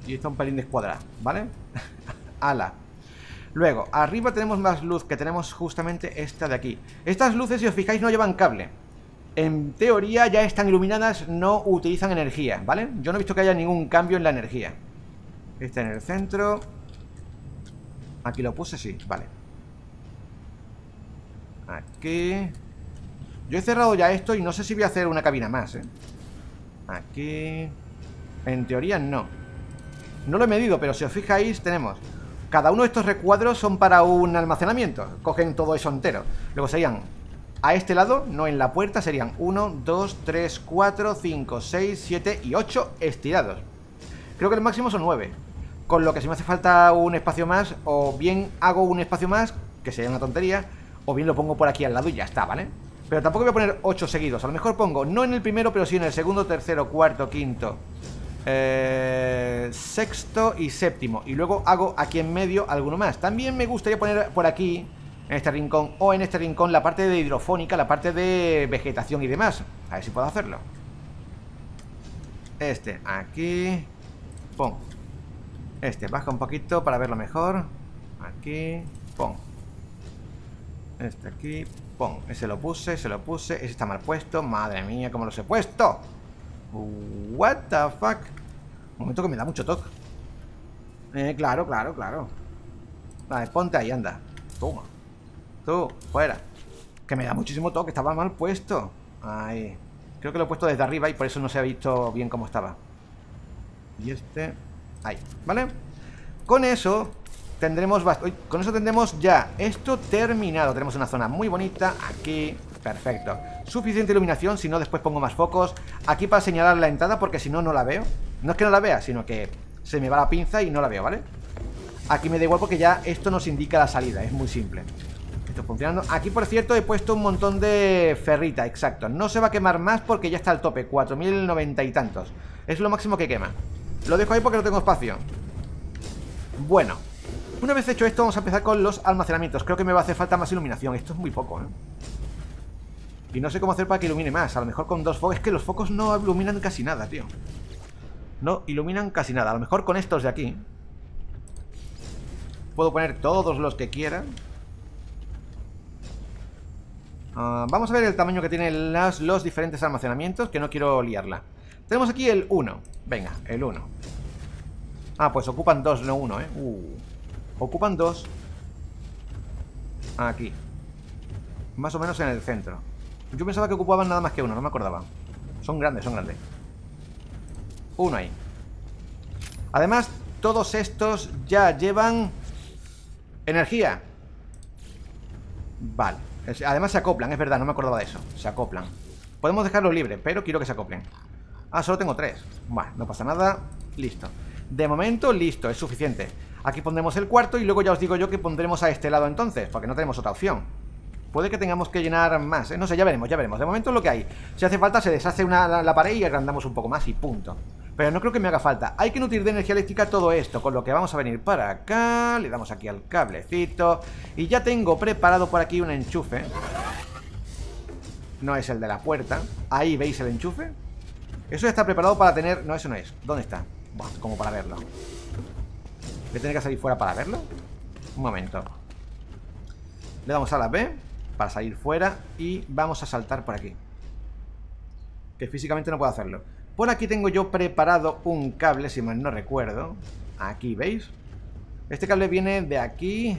Y esta un pelín descuadrada, ¿vale? [LAUGHS] Ala. Luego, arriba tenemos más luz, que tenemos justamente esta de aquí. Estas luces, si os fijáis, no llevan cable. En teoría ya están iluminadas, no utilizan energía, ¿vale? Yo no he visto que haya ningún cambio en la energía. Esta en el centro. Aquí lo puse, sí, vale Aquí Yo he cerrado ya esto y no sé si voy a hacer una cabina más, ¿eh? Aquí En teoría no No lo he medido, pero si os fijáis tenemos Cada uno de estos recuadros son para un almacenamiento Cogen todo eso entero Luego serían a este lado, no en la puerta, serían 1, 2, 3, 4, 5, 6, 7 y 8 estirados Creo que el máximo son 9 con lo que si me hace falta un espacio más, o bien hago un espacio más, que sería una tontería, o bien lo pongo por aquí al lado y ya está, ¿vale? Pero tampoco voy a poner 8 seguidos. A lo mejor pongo, no en el primero, pero sí en el segundo, tercero, cuarto, quinto, eh, sexto y séptimo. Y luego hago aquí en medio alguno más. También me gustaría poner por aquí, en este rincón, o en este rincón, la parte de hidrofónica, la parte de vegetación y demás. A ver si puedo hacerlo. Este, aquí. Pum. Este, baja un poquito para verlo mejor Aquí, pon. Este aquí, pon. Ese lo puse, se lo puse. Ese está mal puesto. Madre mía, cómo los he puesto. What the fuck. Un momento que me da mucho toque. Eh, claro, claro, claro. Vale, ponte ahí, anda. Toma. Tú, fuera. Que me da muchísimo toque, estaba mal puesto. Ahí. Creo que lo he puesto desde arriba y por eso no se ha visto bien cómo estaba. Y este... Ahí, ¿vale? Con eso tendremos... Con eso tendremos ya esto terminado. Tenemos una zona muy bonita aquí. Perfecto. Suficiente iluminación, si no después pongo más focos. Aquí para señalar la entrada porque si no, no la veo. No es que no la vea, sino que se me va la pinza y no la veo, ¿vale? Aquí me da igual porque ya esto nos indica la salida, es muy simple Esto funcionando Aquí, por cierto, he puesto un montón de ferrita, exacto No se va a quemar más porque ya está al tope 4090 y tantos Es lo máximo que quema Lo dejo ahí porque no tengo espacio Bueno Una vez hecho esto, vamos a empezar con los almacenamientos Creo que me va a hacer falta más iluminación Esto es muy poco, ¿eh? Y no sé cómo hacer para que ilumine más. A lo mejor con dos focos Es que los focos no iluminan casi nada, tío. No iluminan casi nada. A lo mejor con estos de aquí. Puedo poner todos los que quiera. Ah, Vamos a ver el tamaño que tienen los diferentes almacenamientos Que no quiero liarla. Tenemos aquí el 1 Venga, el 1 Ah, pues ocupan dos, no uno, ¿eh? Uh. Ocupan dos. Aquí. Más o menos en el centro Yo pensaba que ocupaban nada más que uno, no me acordaba. Son grandes, son grandes. Uno ahí. Además, todos estos ya llevan Energía. Vale. Además se acoplan, es verdad, no me acordaba de eso. Se acoplan. Podemos dejarlo libre, pero quiero que se acoplen. Ah, solo tengo tres. Vale, no pasa nada. Listo. De momento, listo, es suficiente. Aquí pondremos el cuarto y luego ya os digo yo que pondremos a este lado entonces Porque no tenemos otra opción Puede que tengamos que llenar más, ¿eh? No sé, ya veremos, ya veremos. De momento es lo que hay. Si hace falta se deshace una, la pared y agrandamos un poco más y punto. Pero no creo que me haga falta. Hay que nutrir de energía eléctrica todo esto Con lo que vamos a venir para acá. Le damos aquí al cablecito. Y ya tengo preparado por aquí un enchufe. No es el de la puerta. Ahí veis el enchufe. Eso está preparado para tener... No, eso no es. ¿Dónde está? Bueno, como para verlo. ¿Le tiene que salir fuera para verlo? Un momento. Le damos a la B Para salir fuera Y vamos a saltar por aquí Que físicamente no puedo hacerlo por aquí tengo yo preparado un cable, si mal no recuerdo. Aquí, ¿veis? Este cable viene de aquí...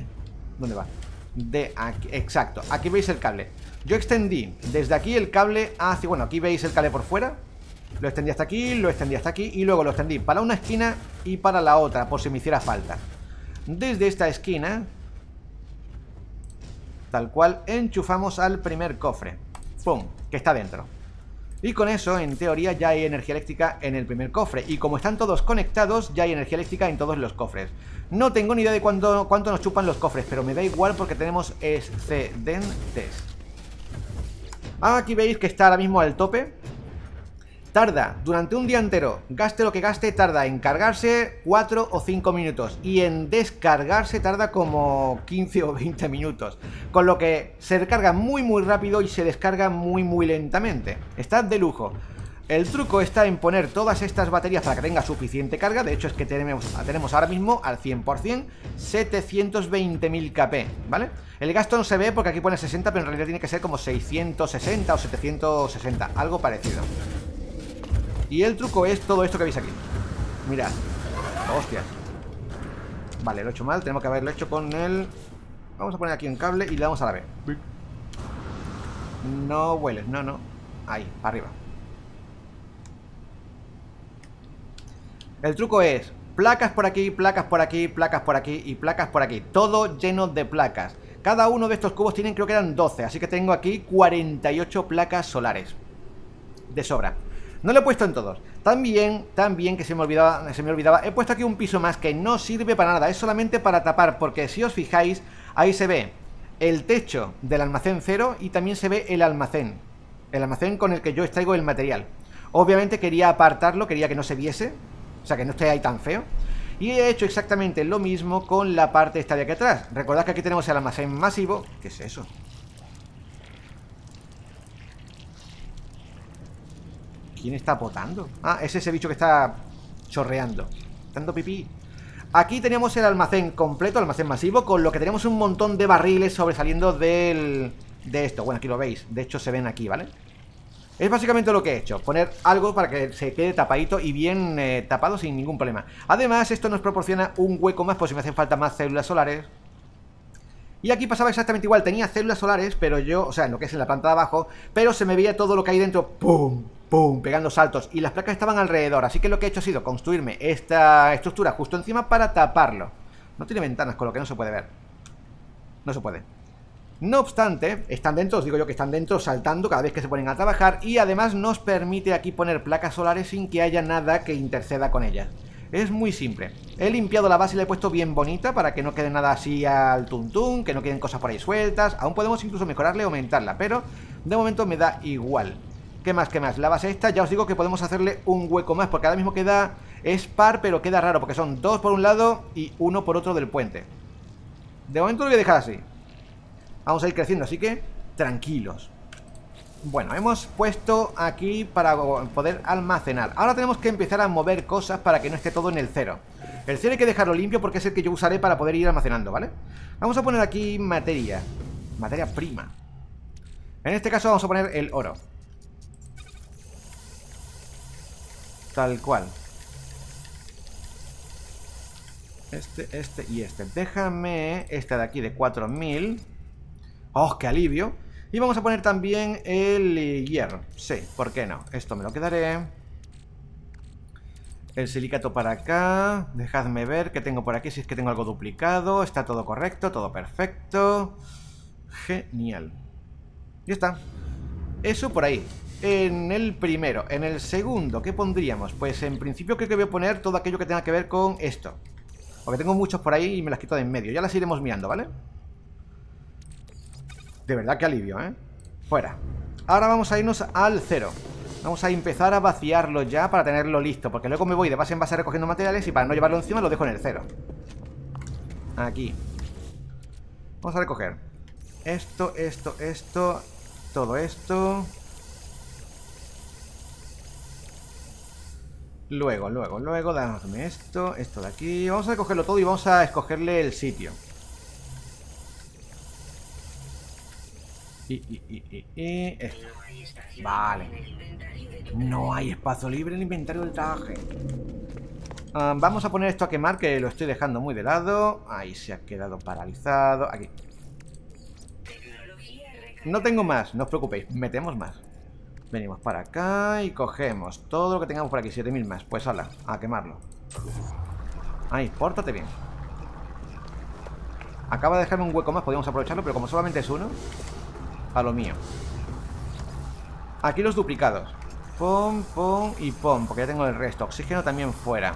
¿Dónde va? De aquí, exacto. Aquí veis el cable. Yo extendí desde aquí el cable hacia... Bueno, aquí veis el cable por fuera. Lo extendí hasta aquí, lo extendí hasta aquí y luego lo extendí para una esquina y para la otra, por si me hiciera falta. Desde esta esquina, tal cual, enchufamos al primer cofre. ¡Pum! Que está dentro. Y con eso, en teoría, ya hay energía eléctrica en el primer cofre. Y como están todos conectados, ya hay energía eléctrica en todos los cofres. No tengo ni idea de cuánto, cuánto nos chupan los cofres, pero me da igual porque tenemos excedentes. Aquí veis que está ahora mismo al tope. Tarda durante un día entero, gaste lo que gaste, tarda en cargarse 4 o 5 minutos y en descargarse tarda como 15 o 20 minutos. Con lo que se descarga muy muy rápido y se descarga muy muy lentamente. Está de lujo. El truco está en poner todas estas baterías para que tenga suficiente carga. De hecho es que tenemos, tenemos ahora mismo al 100% 720.000 kp, ¿vale? El gasto no se ve porque aquí pone 60, pero en realidad tiene que ser como 660 o 760, algo parecido. Y el truco es todo esto que veis aquí. Mirad Hostias Vale, lo he hecho mal, tenemos que haberlo hecho con el... Vamos a poner aquí un cable y le damos a la B. No hueles, no, no. Ahí, arriba. El truco es Placas por aquí, placas por aquí, placas por aquí y placas por aquí. Todo lleno de placas. Cada uno de estos cubos tienen, creo que eran 12 Así que tengo aquí 48 placas solares. De sobra no lo he puesto en todos. También, también que se me olvidaba, se me olvidaba, he puesto aquí un piso más que no sirve para nada, es solamente para tapar, porque si os fijáis, ahí se ve el techo del almacén cero y también se ve el almacén. El almacén con el que yo extraigo el material. Obviamente quería apartarlo, quería que no se viese, o sea que no esté ahí tan feo. Y he hecho exactamente lo mismo con la parte esta de aquí atrás. Recordad que aquí tenemos el almacén masivo. ¿Qué es eso? ¿Quién está potando? Ah, es ese bicho que está chorreando. Dando pipí. Aquí teníamos el almacén completo, almacén masivo Con lo que tenemos un montón de barriles sobresaliendo del... De esto, bueno, aquí lo veis De hecho se ven aquí, ¿vale? Es básicamente lo que he hecho, poner algo para que se quede tapadito y bien eh, tapado sin ningún problema Además, esto nos proporciona un hueco más por si me hacen falta más células solares y aquí pasaba exactamente igual, tenía células solares, pero yo, o sea, en lo que es en la planta de abajo, pero se me veía todo lo que hay dentro, ¡pum! ¡Pum! pegando saltos, y las placas estaban alrededor, así que lo que he hecho ha sido construirme esta estructura justo encima para taparlo. No tiene ventanas, con lo que no se puede ver. No se puede. No obstante, están dentro, os digo yo que están dentro saltando cada vez que se ponen a trabajar y además nos permite aquí poner placas solares sin que haya nada que interceda con ellas. Es muy simple. He limpiado la base y la he puesto bien bonita para que no quede nada así al tuntún, que no queden cosas por ahí sueltas. Aún podemos incluso mejorarle o aumentarla, pero de momento me da igual. ¿Qué más, qué más? La base esta, ya os digo que podemos hacerle un hueco más, porque ahora mismo queda... Es par, pero queda raro, porque son dos por un lado y uno por otro del puente. De momento lo voy a dejar así. Vamos a ir creciendo, así que tranquilos. Bueno, hemos puesto aquí para poder almacenar Ahora tenemos que empezar a mover cosas para que no esté todo en el cero El cero hay que dejarlo limpio porque es el que yo usaré para poder ir almacenando, ¿vale? Vamos a poner aquí materia Materia prima En este caso vamos a poner el oro Tal cual Este, este y este Déjame este de aquí de 4000 ¡Oh, qué alivio! Y vamos a poner también el hierro. Sí, ¿por qué no? Esto me lo quedaré. El silicato para acá. Dejadme ver qué tengo por aquí, si es que tengo algo duplicado. Está todo correcto, todo perfecto. Genial. Ya está. Eso por ahí. En el primero. En el segundo, ¿qué pondríamos? Pues en principio creo que voy a poner todo aquello que tenga que ver con esto. Porque tengo muchos por ahí y me las quito de en medio. Ya las iremos mirando, ¿vale? de verdad que alivio, ¿eh? Fuera. Ahora vamos a irnos al cero. Vamos a empezar a vaciarlo ya para tenerlo listo. Porque luego me voy de base en base recogiendo materiales y para no llevarlo encima lo dejo en el cero. Aquí. Vamos a recoger. Esto, esto, esto. Todo esto. Luego, luego, luego, dame esto, esto de aquí. Vamos a recogerlo todo y vamos a escogerle el sitio. Y, y, y, Vale. No hay espacio libre en el inventario del traje. Ah, vamos a poner esto a quemar, que lo estoy dejando muy de lado. Ahí se ha quedado paralizado. Aquí. No tengo más, no os preocupéis, metemos más. Venimos para acá y cogemos todo lo que tengamos por aquí, 7000 más. Pues hala, a quemarlo. Ahí, pórtate bien. Acaba de dejarme un hueco más, podríamos aprovecharlo, pero como solamente es uno, a lo mío. Aquí los duplicados. Pom, pom y pom, porque ya tengo el resto. Oxígeno también fuera.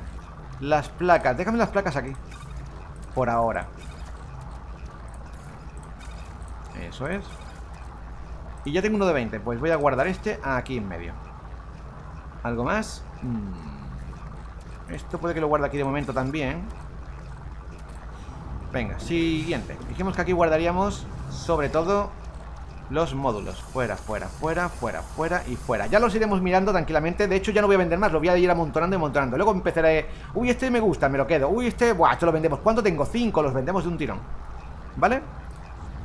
Las placas. Déjame las placas aquí. Por ahora. Eso es. Y ya tengo uno de 20. Pues voy a guardar este aquí en medio. ¿Algo más? Mm. Esto puede que lo guarde aquí de momento también. Venga, siguiente. Dijimos que aquí guardaríamos sobre todo los módulos. Fuera, fuera, fuera, fuera, fuera y fuera. Ya los iremos mirando tranquilamente. De hecho, ya no voy a vender más. Lo voy a ir amontonando y amontonando. Luego empezaré... Uy, este me gusta, me lo quedo. Uy, este... Buah, esto lo vendemos. ¿Cuánto tengo? Cinco. Los vendemos de un tirón. ¿Vale?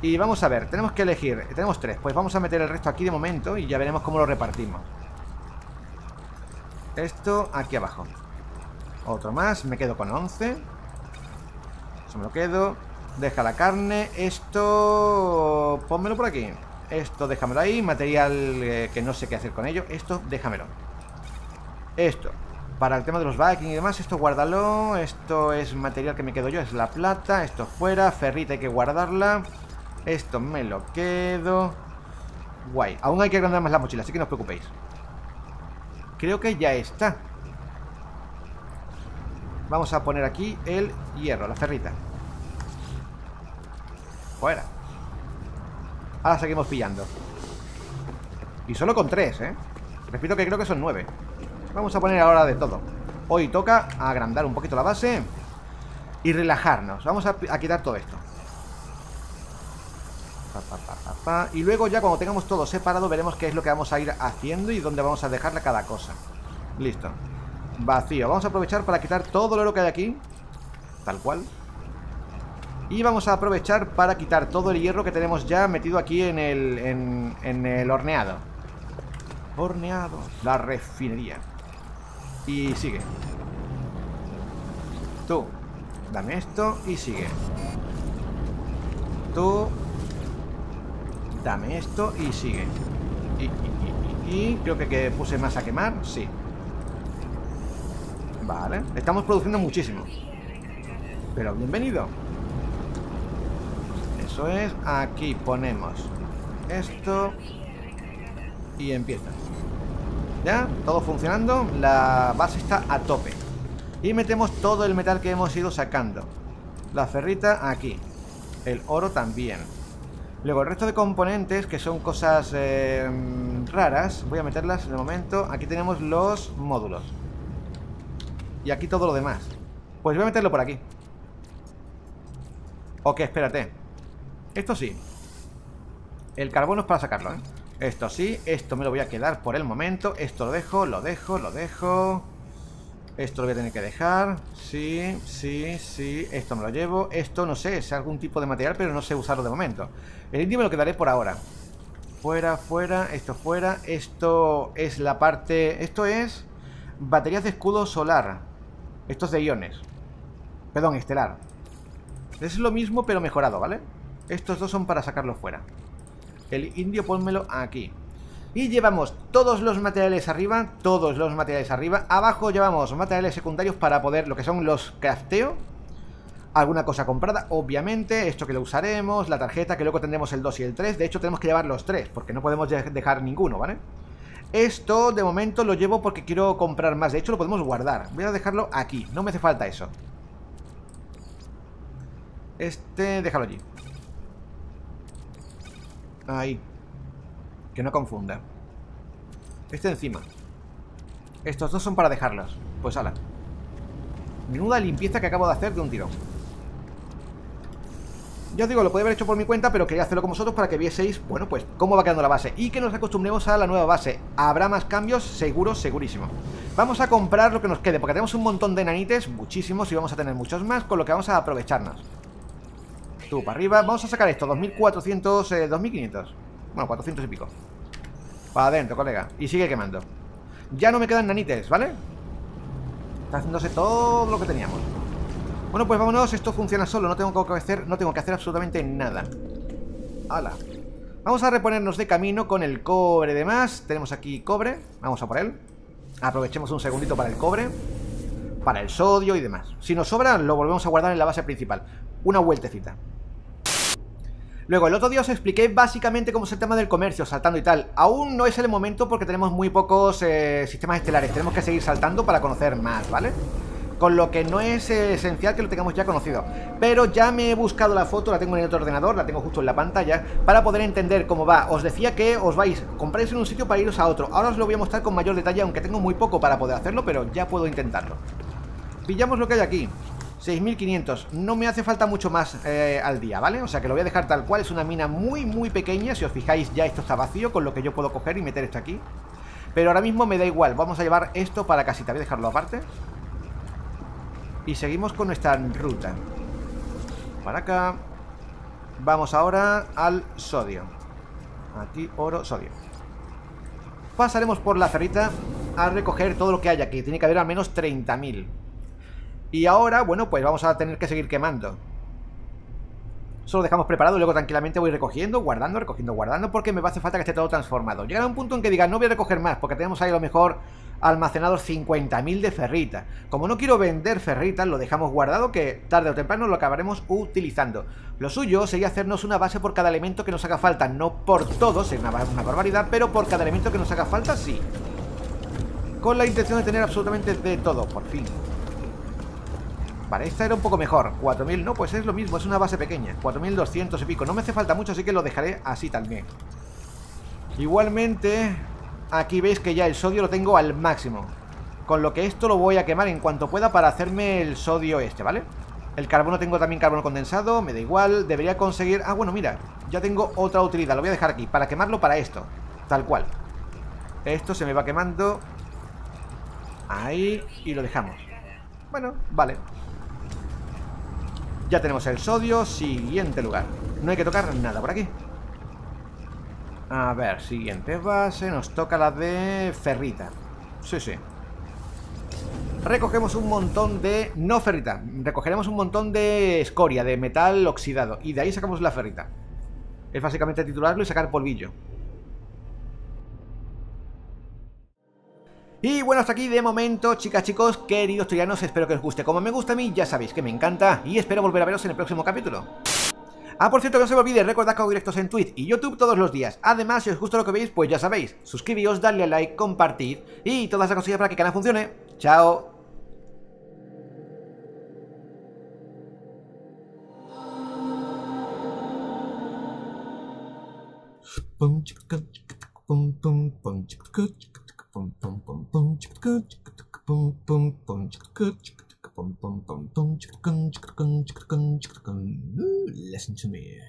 Y vamos a ver. Tenemos que elegir. Tenemos tres. Pues vamos a meter el resto aquí de momento y ya veremos cómo lo repartimos. Esto aquí abajo. Otro más. Me quedo con 11. Eso me lo quedo. Deja la carne. Esto... Pónmelo por aquí. Esto déjamelo ahí. Material eh, que no sé qué hacer con ello. Esto déjamelo. Esto. Para el tema de los Vikings y demás, esto guárdalo. Esto es material que me quedo yo, es la plata. Esto fuera. Ferrita hay que guardarla. Esto me lo quedo. Guay. Aún hay que agrandar más la mochila, así que no os preocupéis. Creo que ya está. Vamos a poner aquí el hierro, la ferrita. Fuera. Ahora seguimos pillando Y solo con tres, ¿eh? Repito que creo que son nueve Vamos a poner ahora de todo Hoy toca agrandar un poquito la base Y relajarnos Vamos a, quitar todo esto Y luego ya cuando tengamos todo separado Veremos qué es lo que vamos a ir haciendo Y dónde vamos a dejarle cada cosa Listo Vacío, vamos a aprovechar para quitar todo lo que hay aquí Tal cual y vamos a aprovechar para quitar todo el hierro que tenemos ya metido aquí en el, en, el horneado. Horneado. La refinería. Y sigue. Tú. Dame esto y sigue. Tú. Dame esto y sigue. Y, creo que, que puse más a quemar. Sí. Vale. Estamos produciendo muchísimo. Pero bienvenido. Eso es, aquí ponemos esto y empieza. ¿Ya? Todo funcionando, la base está a tope. Y metemos todo el metal que hemos ido sacando. La ferrita aquí. El oro también. Luego el resto de componentes, que son cosas eh, raras, voy a meterlas el momento. Aquí tenemos los módulos. Y aquí todo lo demás. Pues voy a meterlo por aquí. Ok, espérate. Esto sí. El carbono es para sacarlo, ¿eh? Esto sí, esto me lo voy a quedar por el momento. Esto lo dejo, lo dejo, lo dejo. Esto lo voy a tener que dejar. Sí, sí, sí. Esto me lo llevo. Esto no sé, es algún tipo de material, pero no sé usarlo de momento. El indio me lo quedaré por ahora. Fuera, fuera, esto fuera. Esto es la parte... Esto es baterías de escudo solar. Esto es de iones. Perdón, estelar. Es lo mismo, pero mejorado, ¿vale? Estos dos son para sacarlo fuera. El indio pónmelo aquí. Y llevamos todos los materiales arriba, todos los materiales arriba. Abajo llevamos materiales secundarios para poder, lo que son los crafteo. Alguna cosa comprada, obviamente, esto que lo usaremos, la tarjeta, que luego tendremos el 2 y el 3. De hecho, tenemos que llevar los 3, porque no podemos dejar ninguno, ¿vale? Esto, de momento, lo llevo porque quiero comprar más. De hecho, lo podemos guardar. Voy a dejarlo aquí, no me hace falta eso. Este, déjalo allí. Ahí. Que no confunda. Este encima. Estos dos son para dejarlas. Pues ala. Menuda limpieza que acabo de hacer de un tirón. Ya os digo, lo podía haber hecho por mi cuenta, pero quería hacerlo con vosotros para que vieseis, bueno, pues cómo va quedando la base y que nos acostumbremos a la nueva base. Habrá más cambios, seguro, segurísimo. Vamos a comprar lo que nos quede, porque tenemos un montón de nanites, muchísimos, y vamos a tener muchos más, con lo que vamos a aprovecharnos para arriba. Vamos a sacar esto, 2400, eh, 2500. Bueno, 400 y pico. Para adentro, colega. Y sigue quemando. Ya no me quedan nanites, ¿vale? Está haciéndose todo lo que teníamos. Bueno, pues vámonos. Esto funciona solo. No tengo que hacer, no tengo que hacer absolutamente nada. ¡Hala! Vamos a reponernos de camino con el cobre de más. Tenemos aquí cobre. Vamos a por él. Aprovechemos un segundito para el cobre. Para el sodio y demás. Si nos sobra, lo volvemos a guardar en la base principal. Una vueltecita. Luego, el otro día os expliqué básicamente cómo es el tema del comercio, saltando y tal. Aún no es el momento porque tenemos muy pocos eh, sistemas estelares. Tenemos que seguir saltando para conocer más, ¿vale? Con lo que no es eh, esencial que lo tengamos ya conocido. Pero ya me he buscado la foto, la tengo en el otro ordenador, la tengo justo en la pantalla, para poder entender cómo va. Os decía que os vais, compráis en un sitio para iros a otro. Ahora os lo voy a mostrar con mayor detalle, aunque tengo muy poco para poder hacerlo, pero ya puedo intentarlo. Pillamos lo que hay aquí. 6500, no me hace falta mucho más eh, al día, ¿vale? O sea que lo voy a dejar tal cual, es una mina muy muy pequeña. Si os fijáis ya esto está vacío, con lo que yo puedo coger y meter esto aquí. Pero ahora mismo me da igual, vamos a llevar esto para casita. Voy a dejarlo aparte. Y seguimos con nuestra ruta. Para acá. Vamos ahora al sodio. Aquí, oro, sodio. Pasaremos por la cerrita a recoger todo lo que hay aquí. Tiene que haber al menos 30.000 y ahora, bueno, pues vamos a tener que seguir quemando. Solo dejamos preparado y luego tranquilamente voy recogiendo, guardando, recogiendo, guardando Porque me va a hacer falta que esté todo transformado. Llegará un punto en que diga, no voy a recoger más Porque tenemos ahí a lo mejor almacenados 50.000 de ferrita Como no quiero vender ferritas, lo dejamos guardado Que tarde o temprano lo acabaremos utilizando. Lo suyo sería hacernos una base por cada elemento que nos haga falta. No por todo, sería una, una barbaridad Pero por cada elemento que nos haga falta, sí. Con la intención de tener absolutamente de todo, por fin Vale, esta era un poco mejor. 4000, no, pues es lo mismo, es una base pequeña. 4200 y pico, no me hace falta mucho Así que lo dejaré así también. Igualmente Aquí veis que ya el sodio lo tengo al máximo. Con lo que esto lo voy a quemar en cuanto pueda Para hacerme el sodio este, ¿vale? El carbono tengo también carbono condensado Me da igual, debería conseguir... Ah, bueno, mira Ya tengo otra utilidad, lo voy a dejar aquí Para quemarlo para esto, tal cual. Esto se me va quemando Ahí, y lo dejamos. Bueno, vale Ya tenemos el sodio, siguiente lugar. No hay que tocar nada por aquí. A ver, siguiente base. Nos toca la de ferrita. Sí, sí. Recogemos un montón de... No ferrita Recogeremos un montón de escoria De metal oxidado Y de ahí sacamos la ferrita. Es básicamente titularlo y sacar polvillo Y bueno, hasta aquí de momento, chicas, chicos, queridos troyanos, espero que os guste como me gusta a mí, ya sabéis que me encanta y espero volver a veros en el próximo capítulo. Ah, por cierto, no se me olvide, recordad que hago directos en Twitch y YouTube todos los días. Además, si os gusta lo que veis, pues ya sabéis, suscribíos, darle a like, compartid y todas las cosillas para que el canal funcione. ¡Chao! Listen to me.